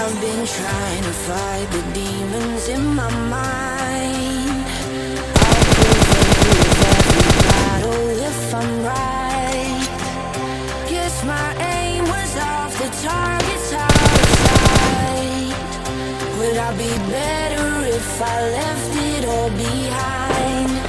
I've been trying to fight the demons in my mind. I'll prove with every battle if I'm right. Guess my aim was off, the target's out of sight. Would I be better if I left it all behind?